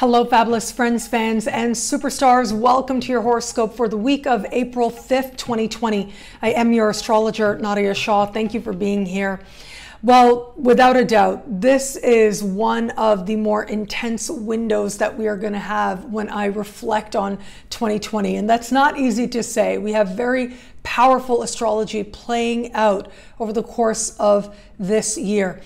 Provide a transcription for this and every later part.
Hello, fabulous friends, fans, and superstars. Welcome to your horoscope for the week of April 5th, 2020. I am your astrologer, Nadiya Shah. Thank you for being here. Well, without a doubt, this is one of the more intense windows that we are going to have when I reflect on 2020. And that's not easy to say. We have very powerful astrology playing out over the course of this year.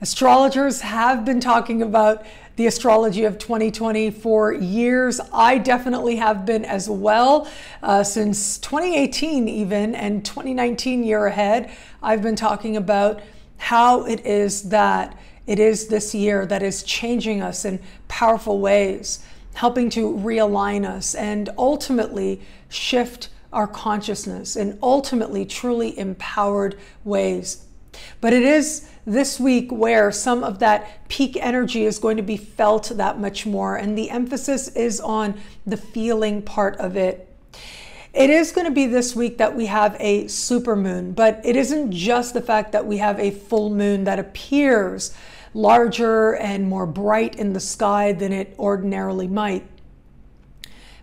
Astrologers have been talking about the astrology of 2020 for years. I definitely have been as well. Uh, since 2018, even, and 2019 year ahead, I've been talking about how it is that it is this year that is changing us in powerful ways, helping to realign us and ultimately shift our consciousness in ultimately truly empowered ways. But it is this week where some of that peak energy is going to be felt that much more. And the emphasis is on the feeling part of it. It is going to be this week that we have a super moon, but it isn't just the fact that we have a full moon that appears larger and more bright in the sky than it ordinarily might,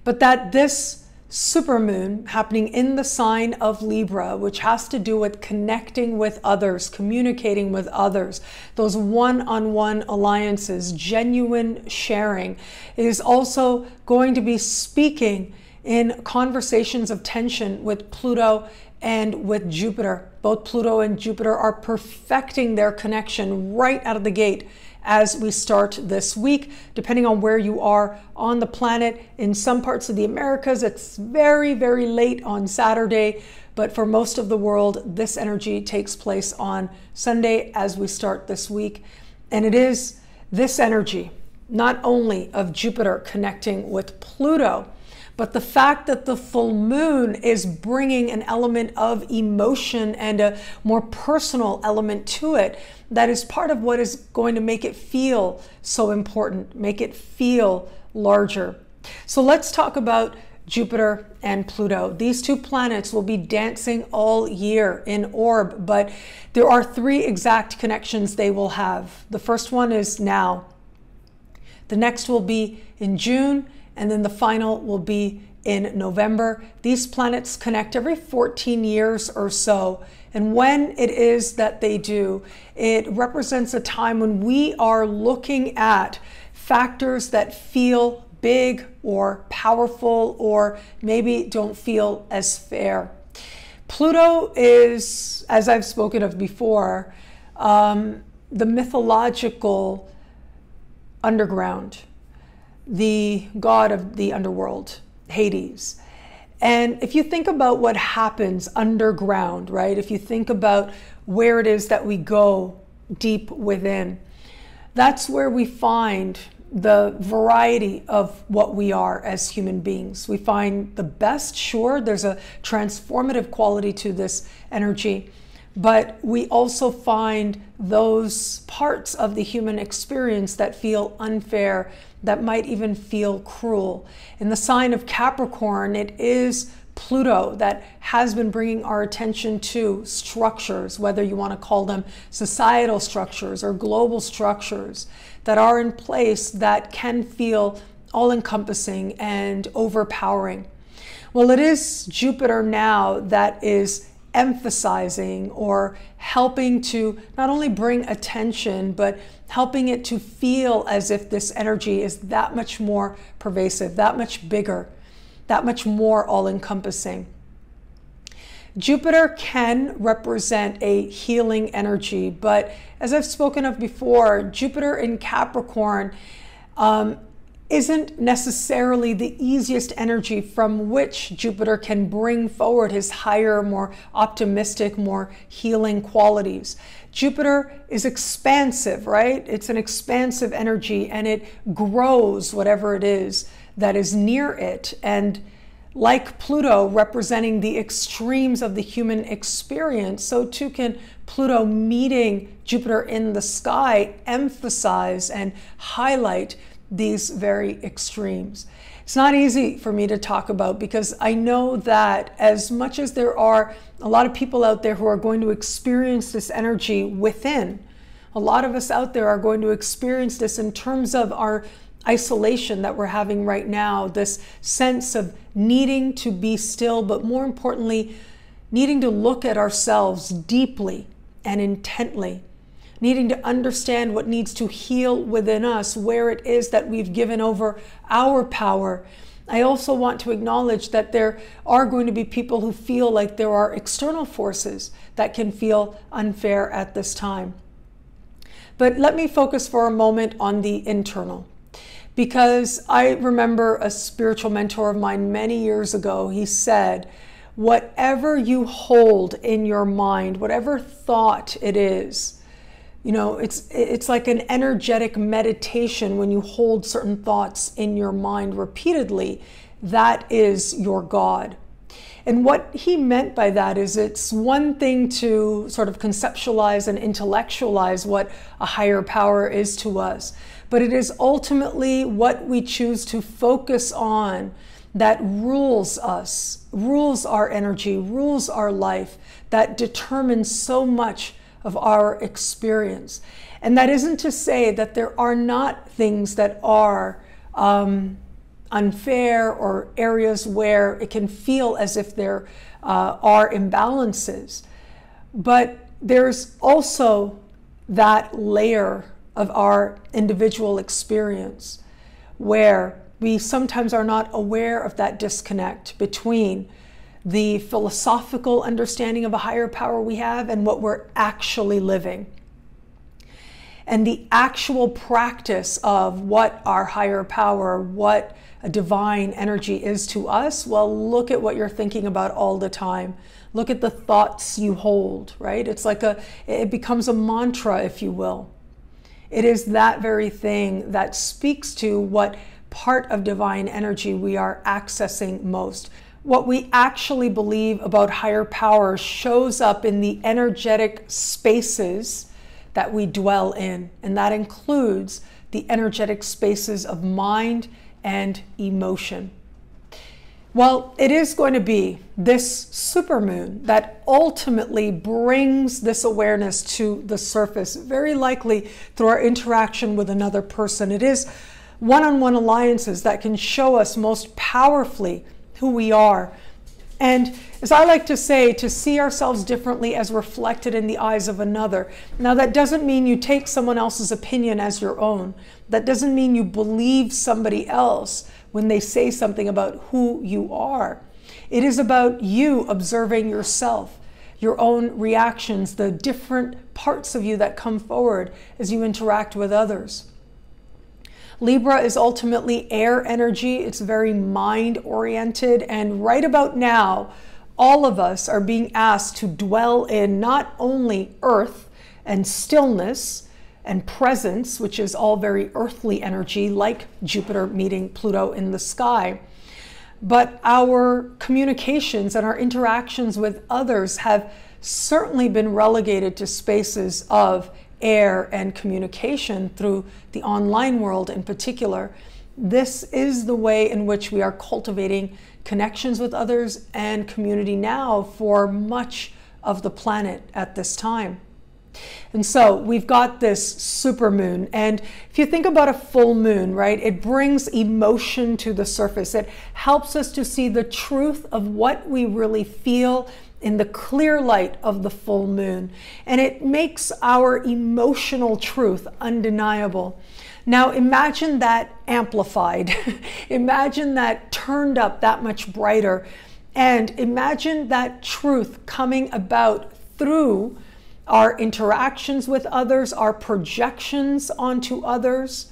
but that this supermoon happening in the sign of Libra, which has to do with connecting with others, communicating with others, those one on one alliances, genuine sharing, is also going to be speaking in conversations of tension with Pluto and with Jupiter. Both Pluto and Jupiter are perfecting their connection right out of the gate as we start this week, depending on where you are on the planet. In some parts of the Americas, it's very, very late on Saturday, but for most of the world, this energy takes place on Sunday as we start this week. And it is this energy, not only of Jupiter connecting with Pluto, but the fact that the full moon is bringing an element of emotion and a more personal element to it that is part of what is going to make it feel so important, make it feel larger. So let's talk about Jupiter and Pluto. These two planets will be dancing all year in orb, but there are three exact connections they will have. The first one is now. The next will be in June, and then the final will be in November. These planets connect every 14 years or so. And when it is that they do, it represents a time when we are looking at factors that feel big or powerful or maybe don't feel as fair. Pluto is, as I've spoken of before, um, the mythological underground, the god of the underworld. Hades. And if you think about what happens underground, right? If you think about where it is that we go deep within, that's where we find the variety of what we are as human beings. We find the best, sure, there's a transformative quality to this energy, but we also find those parts of the human experience that feel unfair, that might even feel cruel. In the sign of Capricorn, it is Pluto that has been bringing our attention to structures, whether you want to call them societal structures or global structures that are in place that can feel all encompassing and overpowering. Well, it is Jupiter now that is emphasizing or helping to not only bring attention, but helping it to feel as if this energy is that much more pervasive, that much bigger, that much more all encompassing. Jupiter can represent a healing energy, but as I've spoken of before, Jupiter in Capricorn um, isn't necessarily the easiest energy from which Jupiter can bring forward his higher, more optimistic, more healing qualities. Jupiter is expansive, right? It's an expansive energy and it grows whatever it is that is near it. And like Pluto representing the extremes of the human experience, so too can Pluto meeting Jupiter in the sky emphasize and highlight these very extremes. It's not easy for me to talk about because I know that as much as there are a lot of people out there who are going to experience this energy within, a lot of us out there are going to experience this in terms of our isolation that we're having right now, this sense of needing to be still, but more importantly, needing to look at ourselves deeply and intently, needing to understand what needs to heal within us, where it is that we've given over our power. I also want to acknowledge that there are going to be people who feel like there are external forces that can feel unfair at this time. But let me focus for a moment on the internal. Because I remember a spiritual mentor of mine many years ago, he said, whatever you hold in your mind, whatever thought it is, you know, it's it's like an energetic meditation when you hold certain thoughts in your mind repeatedly. That is your God. And what he meant by that is it's one thing to sort of conceptualize and intellectualize what a higher power is to us, but it is ultimately what we choose to focus on that rules us, rules our energy, rules our life, that determines so much of our experience. And that isn't to say that there are not things that are um, unfair or areas where it can feel as if there uh, are imbalances. But there's also that layer of our individual experience where we sometimes are not aware of that disconnect between the philosophical understanding of a higher power we have and what we're actually living. And the actual practice of what our higher power, what a divine energy is to us, well, look at what you're thinking about all the time. Look at the thoughts you hold, right? It's like a, it becomes a mantra, if you will. It is that very thing that speaks to what part of divine energy we are accessing most. What we actually believe about higher power shows up in the energetic spaces that we dwell in, and that includes the energetic spaces of mind and emotion. Well, it is going to be this supermoon that ultimately brings this awareness to the surface, very likely through our interaction with another person. It is one on one alliances that can show us most powerfully who we are. And as I like to say, to see ourselves differently as reflected in the eyes of another. Now, that doesn't mean you take someone else's opinion as your own. That doesn't mean you believe somebody else when they say something about who you are. It is about you observing yourself, your own reactions, the different parts of you that come forward as you interact with others. Libra is ultimately air energy, it's very mind oriented, and right about now, all of us are being asked to dwell in not only earth and stillness and presence, which is all very earthly energy, like Jupiter meeting Pluto in the sky, but our communications and our interactions with others have certainly been relegated to spaces of air and communication through the online world in particular, this is the way in which we are cultivating connections with others and community now for much of the planet at this time. And so we've got this super moon. And if you think about a full moon, right, it brings emotion to the surface. It helps us to see the truth of what we really feel in the clear light of the full moon. And it makes our emotional truth undeniable. Now imagine that amplified. imagine that turned up that much brighter. And imagine that truth coming about through our interactions with others, our projections onto others,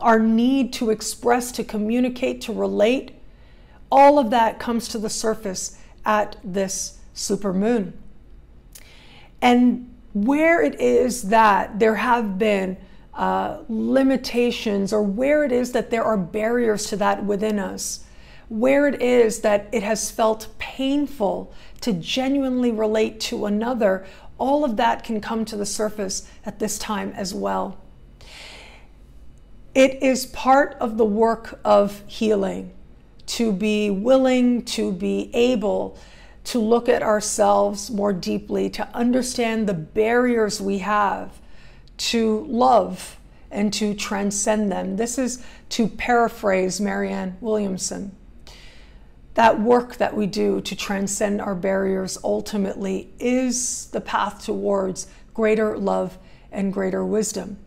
our need to express, to communicate, to relate. All of that comes to the surface at this supermoon. And where it is that there have been uh, limitations or where it is that there are barriers to that within us, where it is that it has felt painful to genuinely relate to another, all of that can come to the surface at this time as well. It is part of the work of healing to be willing, to be able to look at ourselves more deeply, to understand the barriers we have to love and to transcend them. This is to paraphrase Marianne Williamson. That work that we do to transcend our barriers ultimately is the path towards greater love and greater wisdom.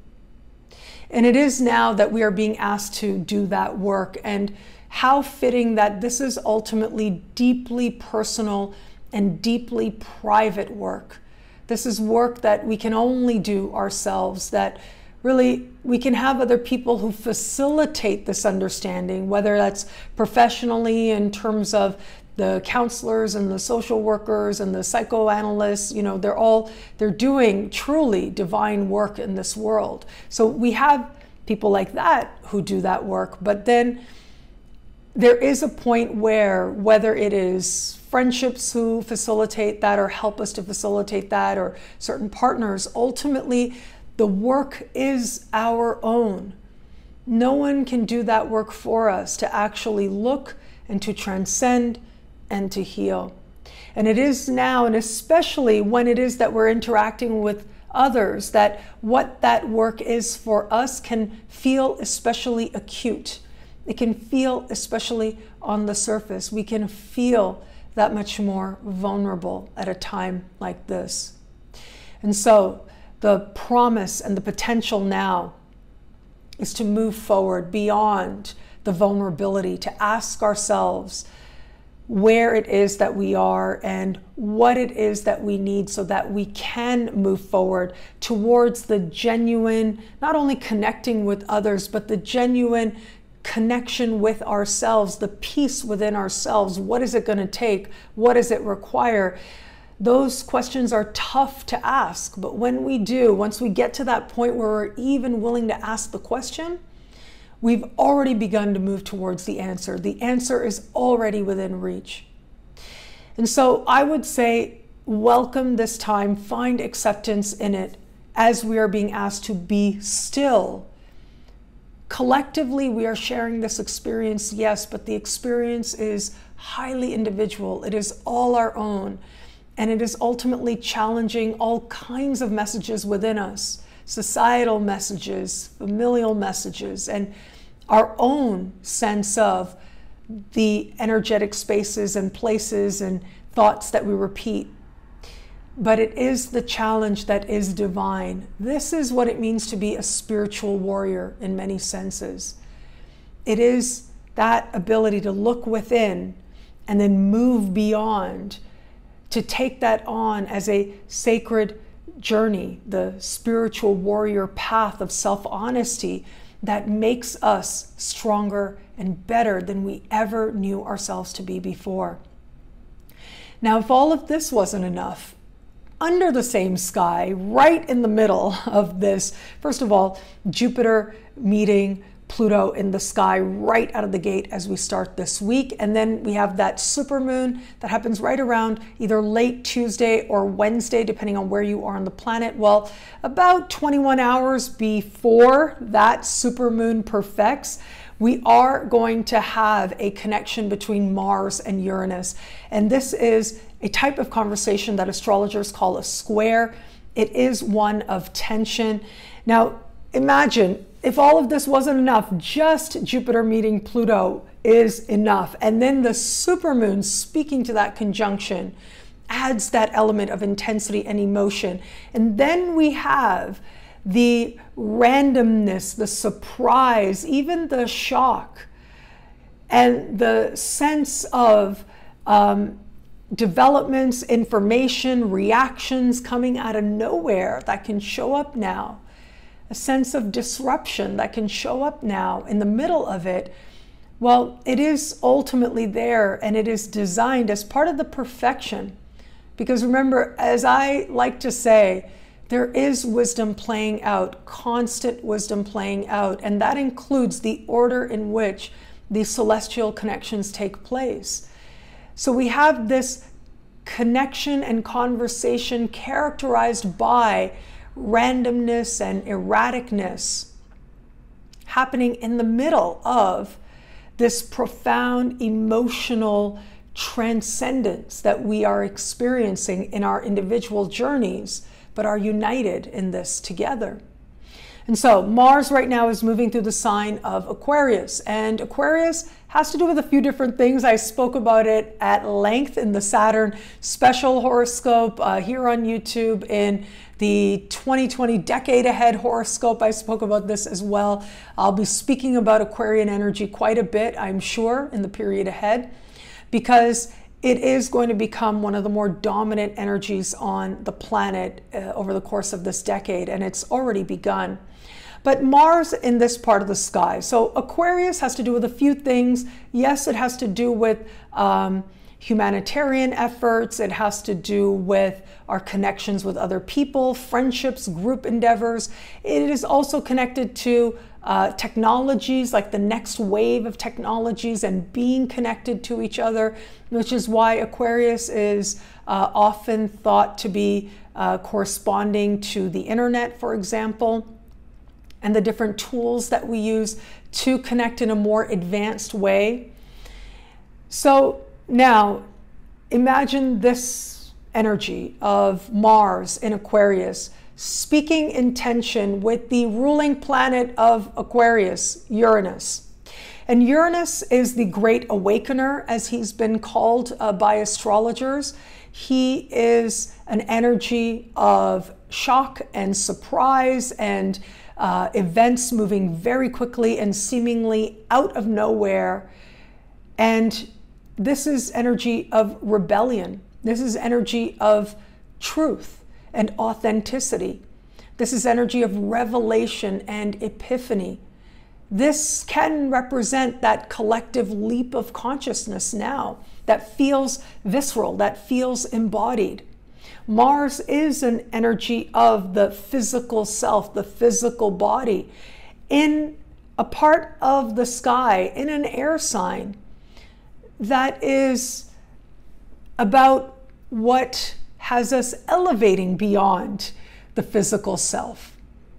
And it is now that we are being asked to do that work. And how fitting that this is ultimately deeply personal and deeply private work. This is work that we can only do ourselves, that really we can have other people who facilitate this understanding, whether that's professionally in terms of the counselors and the social workers and the psychoanalysts you know they're all they're doing truly divine work in this world so we have people like that who do that work but then there is a point where whether it is friendships who facilitate that or help us to facilitate that or certain partners ultimately the work is our own no one can do that work for us to actually look and to transcend and to heal. And it is now, and especially when it is that we're interacting with others, that what that work is for us can feel especially acute. It can feel especially on the surface. We can feel that much more vulnerable at a time like this. And so, the promise and the potential now is to move forward beyond the vulnerability, to ask ourselves where it is that we are and what it is that we need so that we can move forward towards the genuine, not only connecting with others, but the genuine connection with ourselves, the peace within ourselves. What is it going to take? What does it require? Those questions are tough to ask, but when we do, once we get to that point where we're even willing to ask the question, we've already begun to move towards the answer. The answer is already within reach. And so I would say, welcome this time, find acceptance in it as we are being asked to be still. Collectively, we are sharing this experience, yes, but the experience is highly individual. It is all our own, and it is ultimately challenging all kinds of messages within us societal messages, familial messages, and our own sense of the energetic spaces and places and thoughts that we repeat. But it is the challenge that is divine. This is what it means to be a spiritual warrior in many senses. It is that ability to look within and then move beyond, to take that on as a sacred journey, the spiritual warrior path of self honesty that makes us stronger and better than we ever knew ourselves to be before. Now, if all of this wasn't enough, under the same sky, right in the middle of this, first of all, Jupiter meeting Pluto in the sky right out of the gate as we start this week. And then we have that supermoon that happens right around either late Tuesday or Wednesday, depending on where you are on the planet. Well, about 21 hours before that supermoon perfects, we are going to have a connection between Mars and Uranus. And this is a type of conversation that astrologers call a square. It is one of tension. Now, imagine if all of this wasn't enough, just Jupiter meeting Pluto is enough. And then the supermoon speaking to that conjunction adds that element of intensity and emotion. And then we have the randomness, the surprise, even the shock, and the sense of um, developments, information, reactions coming out of nowhere that can show up now a sense of disruption that can show up now in the middle of it, well, it is ultimately there and it is designed as part of the perfection. Because remember, as I like to say, there is wisdom playing out, constant wisdom playing out, and that includes the order in which the celestial connections take place. So we have this connection and conversation characterized by randomness and erraticness happening in the middle of this profound emotional transcendence that we are experiencing in our individual journeys, but are united in this together. And so Mars right now is moving through the sign of Aquarius. And Aquarius has to do with a few different things. I spoke about it at length in the Saturn special horoscope uh, here on YouTube in the 2020 decade ahead horoscope. I spoke about this as well. I'll be speaking about Aquarian energy quite a bit, I'm sure, in the period ahead because it is going to become one of the more dominant energies on the planet uh, over the course of this decade, and it's already begun. But Mars in this part of the sky. So Aquarius has to do with a few things. Yes, it has to do with um, humanitarian efforts. It has to do with our connections with other people, friendships, group endeavors. It is also connected to uh, technologies, like the next wave of technologies and being connected to each other, which is why Aquarius is uh, often thought to be uh, corresponding to the internet, for example and the different tools that we use to connect in a more advanced way. So now imagine this energy of Mars in Aquarius speaking in tension with the ruling planet of Aquarius, Uranus. And Uranus is the great awakener, as he's been called uh, by astrologers. He is an energy of shock and surprise and uh, events moving very quickly and seemingly out of nowhere. And this is energy of rebellion. This is energy of truth and authenticity. This is energy of revelation and epiphany. This can represent that collective leap of consciousness now that feels visceral, that feels embodied. Mars is an energy of the physical self, the physical body, in a part of the sky, in an air sign that is about what has us elevating beyond the physical self.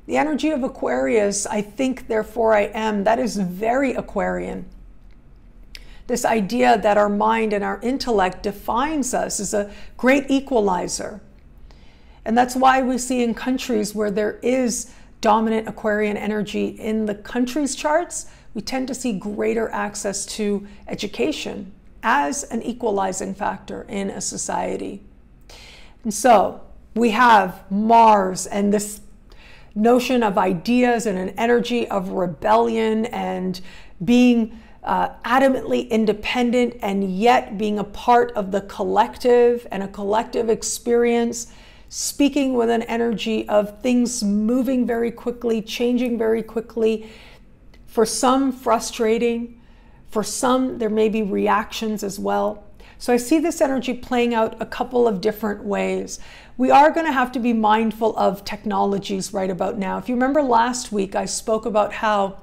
The energy of Aquarius, I think, therefore I am, that is very Aquarian this idea that our mind and our intellect defines us is a great equalizer. And that's why we see in countries where there is dominant Aquarian energy in the country's charts, we tend to see greater access to education as an equalizing factor in a society. And so we have Mars and this notion of ideas and an energy of rebellion and being uh, adamantly independent and yet being a part of the collective and a collective experience, speaking with an energy of things moving very quickly, changing very quickly. For some, frustrating. For some, there may be reactions as well. So I see this energy playing out a couple of different ways. We are going to have to be mindful of technologies right about now. If you remember last week, I spoke about how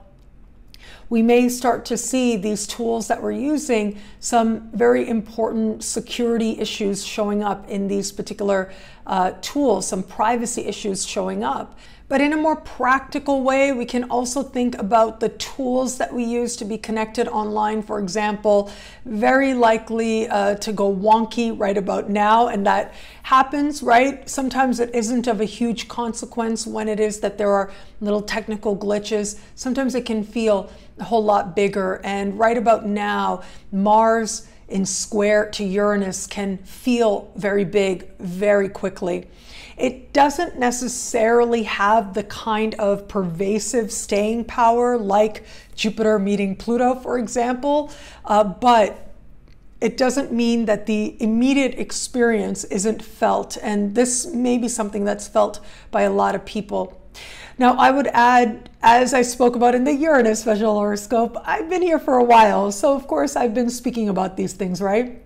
we may start to see these tools that we're using, some very important security issues showing up in these particular uh, tools, some privacy issues showing up. But in a more practical way, we can also think about the tools that we use to be connected online, for example, very likely uh, to go wonky right about now. And that happens, right? Sometimes it isn't of a huge consequence when it is that there are little technical glitches. Sometimes it can feel a whole lot bigger. And right about now, Mars in square to Uranus can feel very big very quickly. It doesn't necessarily have the kind of pervasive staying power like Jupiter meeting Pluto, for example, uh, but it doesn't mean that the immediate experience isn't felt. And this may be something that's felt by a lot of people. Now, I would add, as I spoke about in the Uranus special horoscope, I've been here for a while. So, of course, I've been speaking about these things, right?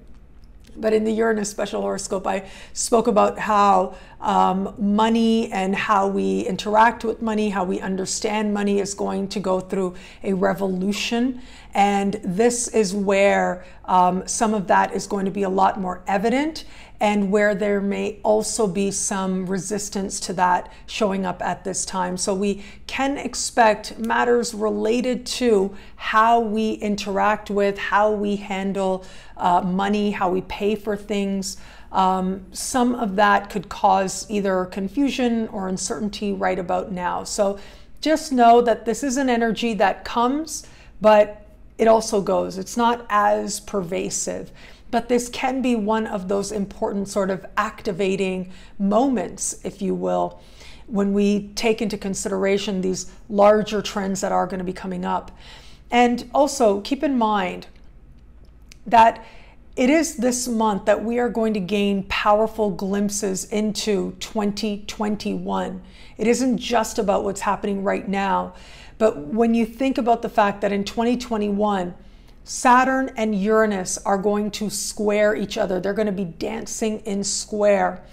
But in the Uranus special horoscope, I spoke about how um, money and how we interact with money, how we understand money is going to go through a revolution. And this is where um, some of that is going to be a lot more evident and where there may also be some resistance to that showing up at this time. So we can expect matters related to how we interact with, how we handle uh, money, how we pay for things. Um, some of that could cause either confusion or uncertainty right about now. So just know that this is an energy that comes, but it also goes. It's not as pervasive. But this can be one of those important sort of activating moments, if you will, when we take into consideration these larger trends that are going to be coming up. And also keep in mind that it is this month that we are going to gain powerful glimpses into 2021. It isn't just about what's happening right now, but when you think about the fact that in 2021, Saturn and Uranus are going to square each other. They're going to be dancing in square.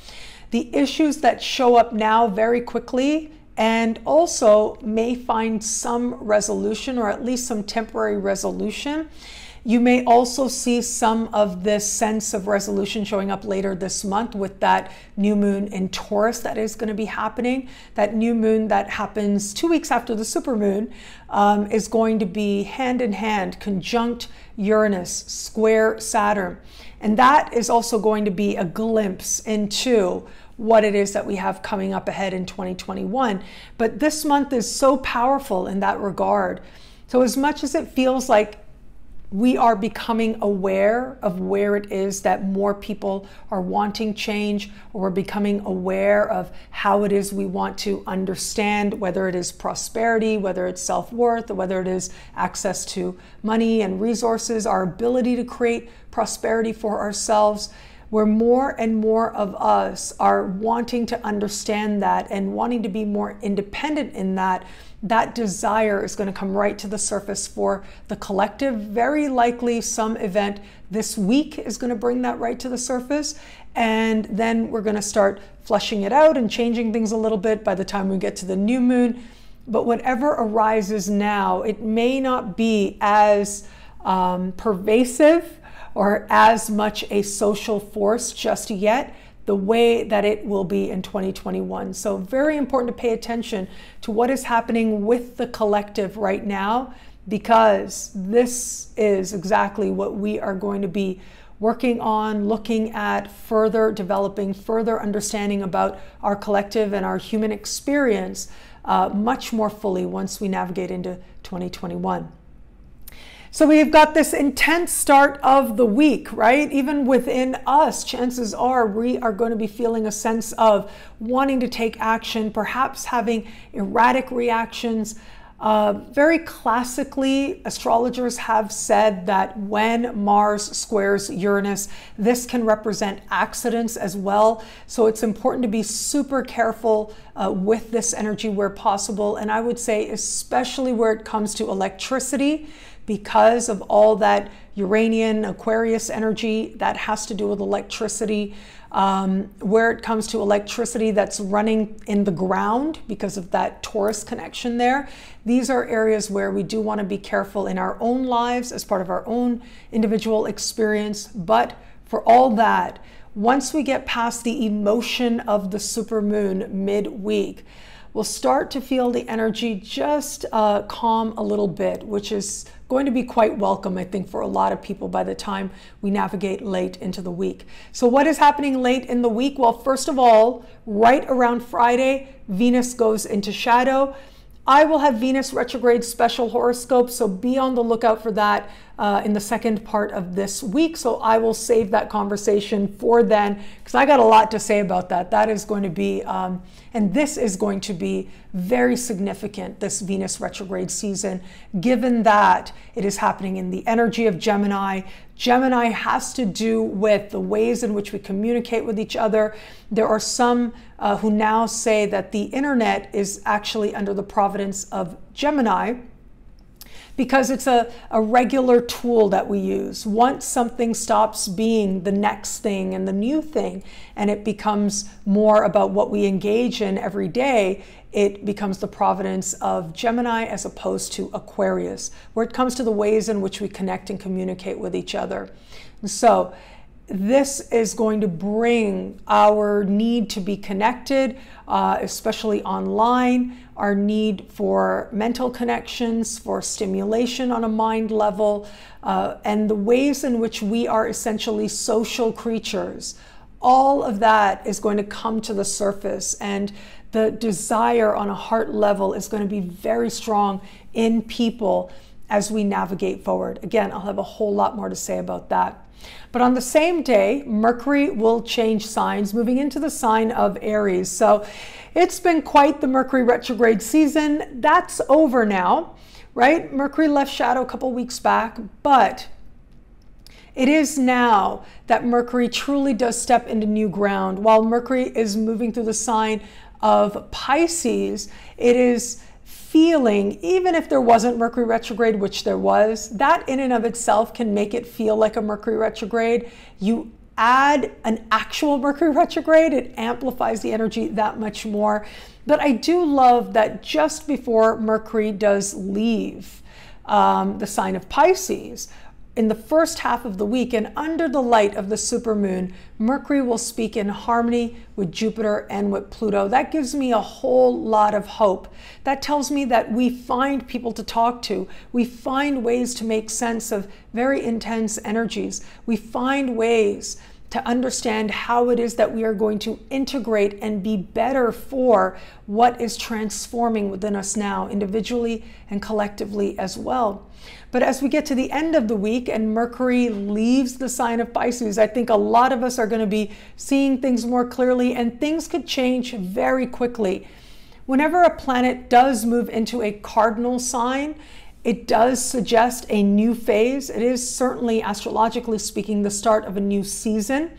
The issues that show up now very quickly and also may find some resolution or at least some temporary resolution you may also see some of this sense of resolution showing up later this month with that new moon in Taurus that is going to be happening. That new moon that happens two weeks after the supermoon um, is going to be hand in hand, conjunct Uranus, square Saturn. And that is also going to be a glimpse into what it is that we have coming up ahead in 2021. But this month is so powerful in that regard. So, as much as it feels like we are becoming aware of where it is that more people are wanting change, or we're becoming aware of how it is we want to understand whether it is prosperity, whether it's self worth, whether it is access to money and resources, our ability to create prosperity for ourselves. Where more and more of us are wanting to understand that and wanting to be more independent in that that desire is going to come right to the surface for the collective. Very likely, some event this week is going to bring that right to the surface. And then we're going to start flushing it out and changing things a little bit by the time we get to the new moon. But whatever arises now, it may not be as um, pervasive or as much a social force just yet the way that it will be in 2021. So, very important to pay attention to what is happening with the collective right now, because this is exactly what we are going to be working on, looking at further developing, further understanding about our collective and our human experience uh, much more fully once we navigate into 2021. So we've got this intense start of the week, right? Even within us, chances are we are going to be feeling a sense of wanting to take action, perhaps having erratic reactions. Uh, very classically, astrologers have said that when Mars squares Uranus, this can represent accidents as well. So it's important to be super careful uh, with this energy where possible. And I would say, especially where it comes to electricity because of all that Uranian Aquarius energy that has to do with electricity. Um, where it comes to electricity that's running in the ground because of that Taurus connection there, these are areas where we do want to be careful in our own lives as part of our own individual experience. But for all that, once we get past the emotion of the supermoon midweek, we'll start to feel the energy just uh, calm a little bit, which is going to be quite welcome, I think, for a lot of people by the time we navigate late into the week. So, what is happening late in the week? Well, first of all, right around Friday, Venus goes into shadow. I will have Venus retrograde special horoscope, so be on the lookout for that uh, in the second part of this week. So I will save that conversation for then because I got a lot to say about that. That is going to be, um, and this is going to be very significant this Venus retrograde season, given that it is happening in the energy of Gemini. Gemini has to do with the ways in which we communicate with each other. There are some uh, who now say that the internet is actually under the providence of Gemini because it's a, a regular tool that we use. Once something stops being the next thing and the new thing, and it becomes more about what we engage in every day, it becomes the providence of Gemini as opposed to Aquarius, where it comes to the ways in which we connect and communicate with each other. So, this is going to bring our need to be connected, uh, especially online, our need for mental connections, for stimulation on a mind level, uh, and the ways in which we are essentially social creatures all of that is going to come to the surface and the desire on a heart level is going to be very strong in people as we navigate forward. Again, I'll have a whole lot more to say about that. But on the same day, Mercury will change signs, moving into the sign of Aries. So it's been quite the Mercury retrograde season. That's over now, right? Mercury left shadow a couple weeks back, but it is now that Mercury truly does step into new ground. While Mercury is moving through the sign of Pisces, it is feeling, even if there wasn't Mercury retrograde, which there was, that in and of itself can make it feel like a Mercury retrograde. You add an actual Mercury retrograde, it amplifies the energy that much more. But I do love that just before Mercury does leave um, the sign of Pisces, in the first half of the week and under the light of the supermoon, Mercury will speak in harmony with Jupiter and with Pluto. That gives me a whole lot of hope. That tells me that we find people to talk to. We find ways to make sense of very intense energies. We find ways to understand how it is that we are going to integrate and be better for what is transforming within us now, individually and collectively as well. But as we get to the end of the week and Mercury leaves the sign of Pisces, I think a lot of us are going to be seeing things more clearly and things could change very quickly. Whenever a planet does move into a cardinal sign, it does suggest a new phase. It is certainly, astrologically speaking, the start of a new season.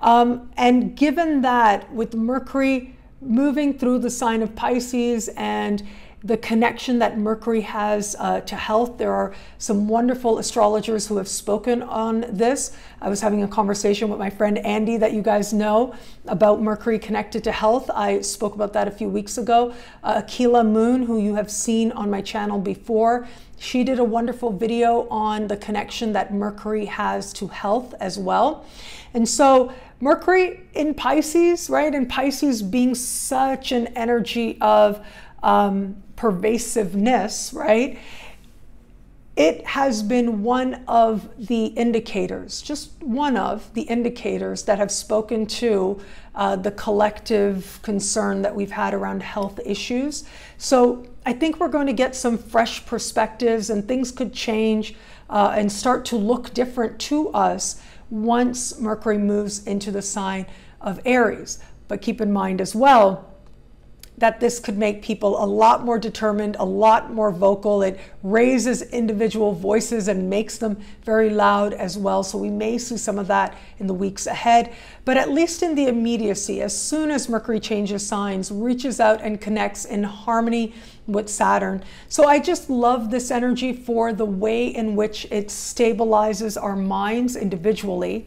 Um, and given that with Mercury moving through the sign of Pisces and the connection that Mercury has uh, to health. There are some wonderful astrologers who have spoken on this. I was having a conversation with my friend Andy, that you guys know, about Mercury connected to health. I spoke about that a few weeks ago. Uh, Akila Moon, who you have seen on my channel before, she did a wonderful video on the connection that Mercury has to health as well. And so, Mercury in Pisces, right? And Pisces being such an energy of um, pervasiveness, right? It has been one of the indicators, just one of the indicators that have spoken to uh, the collective concern that we've had around health issues. So I think we're going to get some fresh perspectives and things could change uh, and start to look different to us once Mercury moves into the sign of Aries. But keep in mind as well, that this could make people a lot more determined, a lot more vocal. It raises individual voices and makes them very loud as well. So we may see some of that in the weeks ahead. But at least in the immediacy, as soon as Mercury changes signs, reaches out and connects in harmony with Saturn. So I just love this energy for the way in which it stabilizes our minds individually.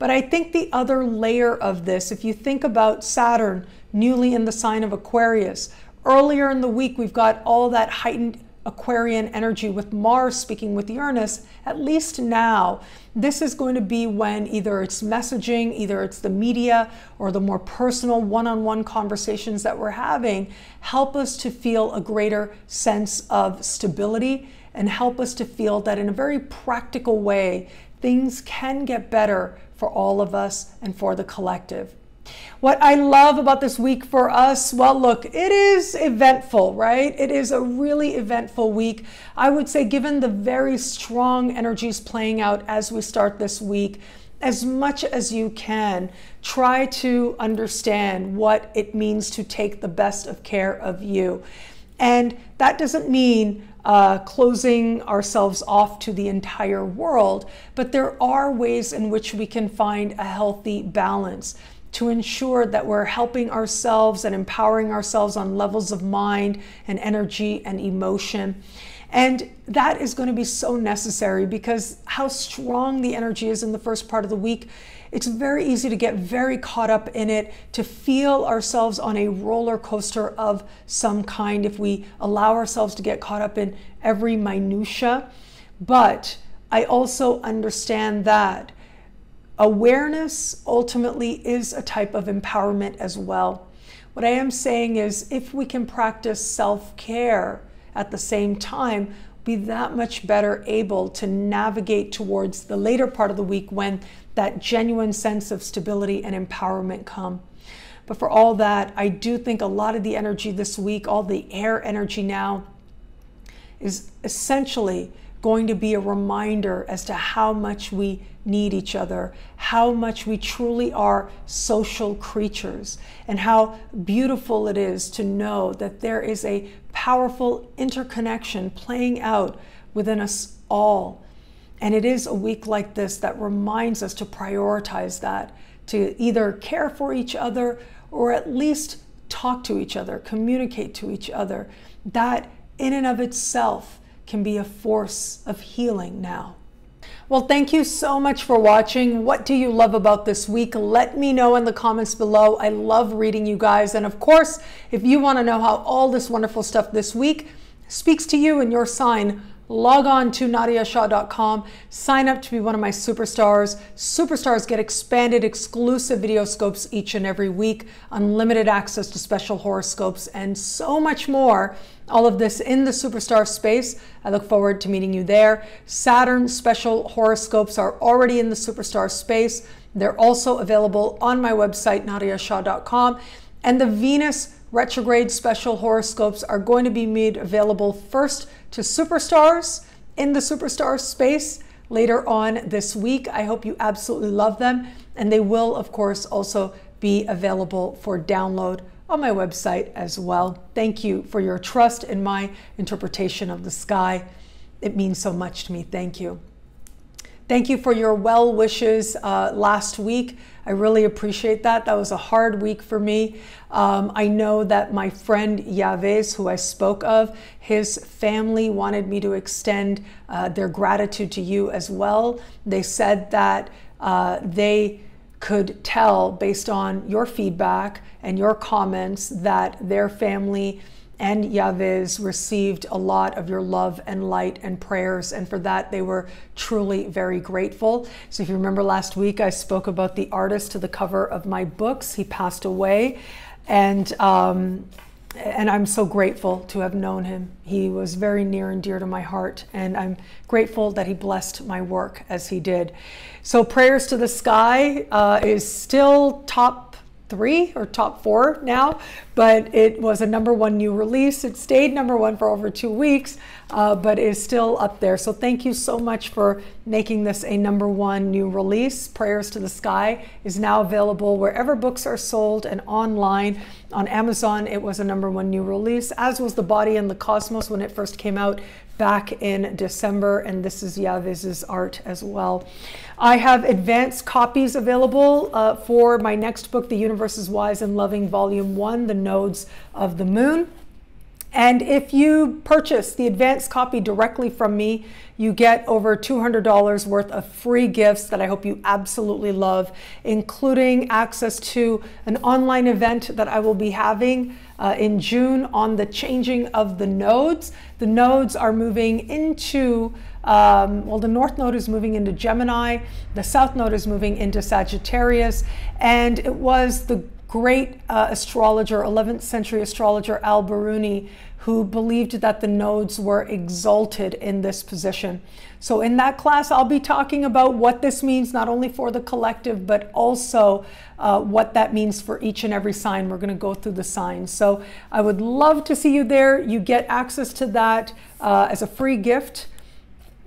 But I think the other layer of this, if you think about Saturn, newly in the sign of Aquarius. Earlier in the week, we've got all that heightened Aquarian energy with Mars speaking with Uranus, at least now, this is going to be when either it's messaging, either it's the media, or the more personal one on one conversations that we're having help us to feel a greater sense of stability and help us to feel that in a very practical way, things can get better for all of us and for the collective. What I love about this week for us, well, look, it is eventful, right? It is a really eventful week. I would say, given the very strong energies playing out as we start this week, as much as you can, try to understand what it means to take the best of care of you. And that doesn't mean uh, closing ourselves off to the entire world, but there are ways in which we can find a healthy balance to ensure that we're helping ourselves and empowering ourselves on levels of mind and energy and emotion. And that is going to be so necessary because how strong the energy is in the first part of the week, it's very easy to get very caught up in it, to feel ourselves on a roller coaster of some kind if we allow ourselves to get caught up in every minutia. But I also understand that Awareness ultimately is a type of empowerment as well. What I am saying is if we can practice self care at the same time, be that much better able to navigate towards the later part of the week when that genuine sense of stability and empowerment come. But for all that, I do think a lot of the energy this week, all the air energy now, is essentially going to be a reminder as to how much we need each other, how much we truly are social creatures, and how beautiful it is to know that there is a powerful interconnection playing out within us all. And it is a week like this that reminds us to prioritize that, to either care for each other or at least talk to each other, communicate to each other. That in and of itself can be a force of healing now. Well, thank you so much for watching. What do you love about this week? Let me know in the comments below. I love reading you guys. And of course, if you want to know how all this wonderful stuff this week speaks to you and your sign, log on to nadiyashah.com, sign up to be one of my superstars. Superstars get expanded exclusive video scopes each and every week, unlimited access to special horoscopes, and so much more. All of this in the superstar space. I look forward to meeting you there. Saturn special horoscopes are already in the superstar space. They're also available on my website, nadiyashah.com. And the Venus retrograde special horoscopes are going to be made available first to superstars in the superstar space later on this week. I hope you absolutely love them. And they will, of course, also be available for download on my website as well. Thank you for your trust in my interpretation of the sky. It means so much to me. Thank you. Thank you for your well wishes uh, last week. I really appreciate that. That was a hard week for me. Um, I know that my friend Yaves, who I spoke of, his family wanted me to extend uh, their gratitude to you as well. They said that uh, they could tell based on your feedback and your comments that their family and Yahweh's received a lot of your love and light and prayers, and for that they were truly very grateful. So, if you remember last week, I spoke about the artist to the cover of my books. He passed away, and um, and I'm so grateful to have known him. He was very near and dear to my heart, and I'm grateful that he blessed my work as he did. So, Prayers to the Sky uh, is still top three or top four now, but it was a number one new release. It stayed number one for over two weeks, uh, but is still up there. So thank you so much for making this a number one new release. Prayers to the Sky is now available wherever books are sold and online. On Amazon, it was a number one new release, as was The Body and the Cosmos when it first came out back in December, and this is Yavez's art as well. I have advanced copies available uh, for my next book, The Universe is Wise and Loving, Volume 1, The Nodes of the Moon. And if you purchase the advanced copy directly from me, you get over $200 worth of free gifts that I hope you absolutely love, including access to an online event that I will be having uh, in June on the changing of the nodes. The nodes are moving into, um, well, the North Node is moving into Gemini, the South Node is moving into Sagittarius, and it was the great uh, astrologer, 11th century astrologer Al Biruni, who believed that the nodes were exalted in this position. So, in that class, I'll be talking about what this means not only for the collective, but also uh, what that means for each and every sign. We're going to go through the signs. So, I would love to see you there. You get access to that uh, as a free gift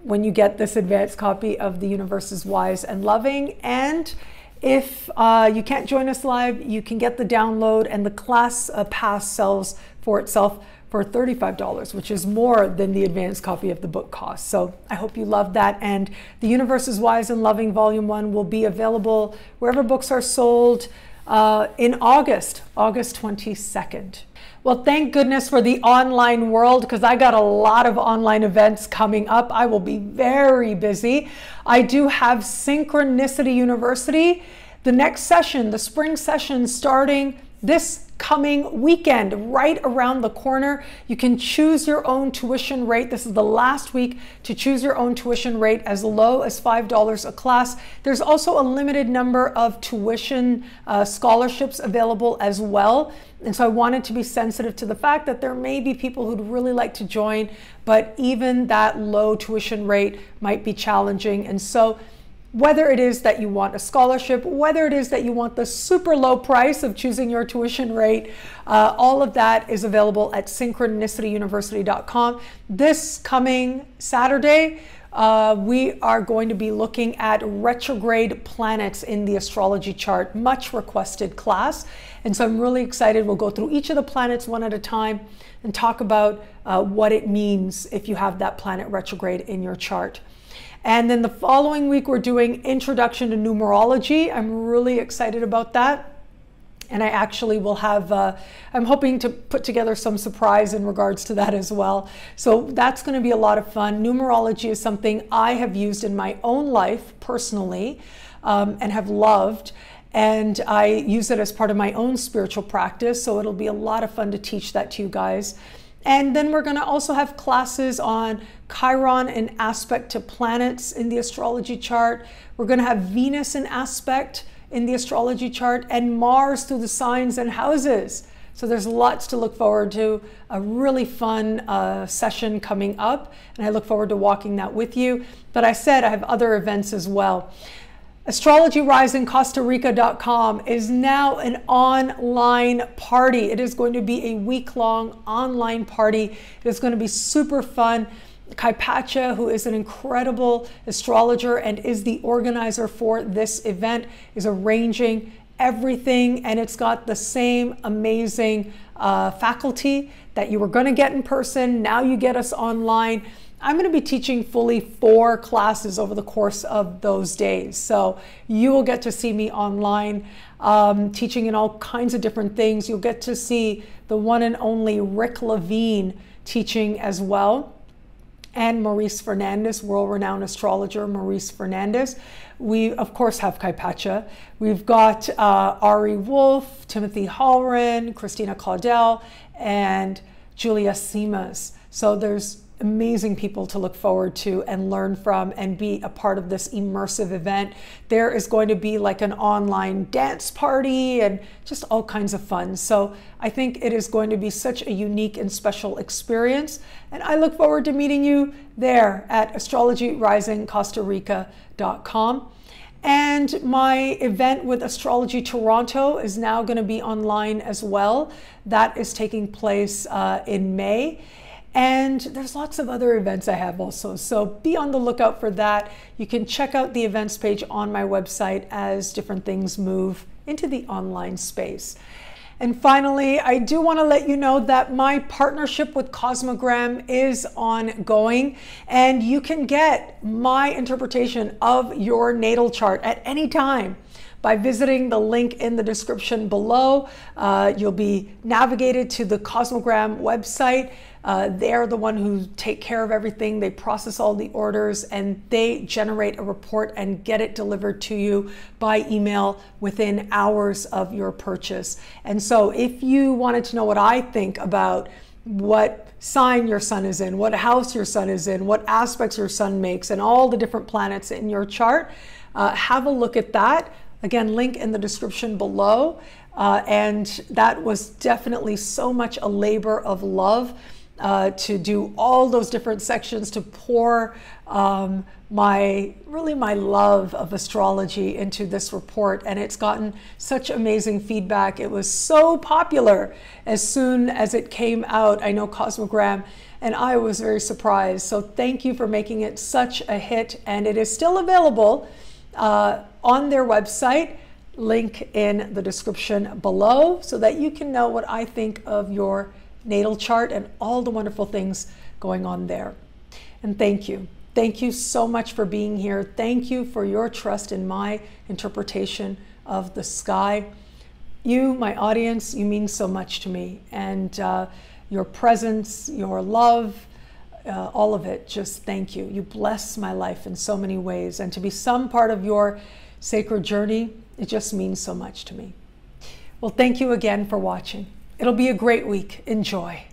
when you get this advanced copy of The Universe is Wise and Loving. And if uh, you can't join us live, you can get the download, and the class uh, pass sells for itself for $35, which is more than the advanced copy of the book costs. So I hope you love that. And The Universe is Wise and Loving Volume 1 will be available wherever books are sold uh, in August, August 22nd. Well, thank goodness for the online world because I got a lot of online events coming up. I will be very busy. I do have Synchronicity University. The next session, the spring session, starting this coming weekend right around the corner. You can choose your own tuition rate. This is the last week to choose your own tuition rate as low as $5 a class. There's also a limited number of tuition uh, scholarships available as well. And so I wanted to be sensitive to the fact that there may be people who'd really like to join, but even that low tuition rate might be challenging. And so whether it is that you want a scholarship, whether it is that you want the super low price of choosing your tuition rate, uh, all of that is available at synchronicityuniversity.com. This coming Saturday, uh, we are going to be looking at retrograde planets in the astrology chart, much requested class. And so I'm really excited. We'll go through each of the planets one at a time and talk about uh, what it means if you have that planet retrograde in your chart. And then the following week, we're doing Introduction to Numerology. I'm really excited about that. And I actually will have, uh, I'm hoping to put together some surprise in regards to that as well. So that's going to be a lot of fun. Numerology is something I have used in my own life personally um, and have loved. And I use it as part of my own spiritual practice. So it'll be a lot of fun to teach that to you guys. And then we're going to also have classes on Chiron in aspect to planets in the astrology chart. We're going to have Venus in aspect in the astrology chart and Mars through the signs and houses. So there's lots to look forward to. A really fun uh, session coming up, and I look forward to walking that with you. But I said I have other events as well. AstrologyRisingCostaRica.com is now an online party. It is going to be a week long online party. It is going to be super fun. Kaypacha, who is an incredible astrologer and is the organizer for this event, is arranging everything, and it's got the same amazing uh, faculty that you were going to get in person. Now you get us online. I'm going to be teaching fully four classes over the course of those days. So you will get to see me online um, teaching in all kinds of different things. You'll get to see the one and only Rick Levine teaching as well. And Maurice Fernandez, world renowned astrologer Maurice Fernandez. We, of course, have Kaypacha. We've got uh, Ari Wolf, Timothy Halloran, Christina Caudell, and Julia Simas. So there's amazing people to look forward to and learn from and be a part of this immersive event. There is going to be like an online dance party and just all kinds of fun. So I think it is going to be such a unique and special experience. And I look forward to meeting you there at astrologyrisingcostarica.com. And my event with Astrology Toronto is now going to be online as well. That is taking place uh, in May. And there's lots of other events I have also. So be on the lookout for that. You can check out the events page on my website as different things move into the online space. And finally, I do want to let you know that my partnership with Cosmogram is ongoing, and you can get my interpretation of your natal chart at any time by visiting the link in the description below. Uh, you'll be navigated to the Cosmogram website. Uh, they're the one who take care of everything. They process all the orders and they generate a report and get it delivered to you by email within hours of your purchase. And so if you wanted to know what I think about what sign your sun is in, what house your sun is in, what aspects your sun makes, and all the different planets in your chart, uh, have a look at that. Again, link in the description below. Uh, and that was definitely so much a labor of love uh, to do all those different sections to pour um, my really my love of astrology into this report. And it's gotten such amazing feedback. It was so popular as soon as it came out. I know cosmogram and i was very surprised. So thank you for making it such a hit. And it is still available uh, on their website. Link in the description below so that you can know what i think of your natal chart and all the wonderful things going on there. And thank you. Thank you so much for being here. Thank you for your trust in my interpretation of the sky. You, my audience, you mean so much to me. And uh, your presence, your love, uh, all of it, just thank you. You bless my life in so many ways. And to be some part of your sacred journey, it just means so much to me. Well, thank you again for watching. It'll be a great week. Enjoy.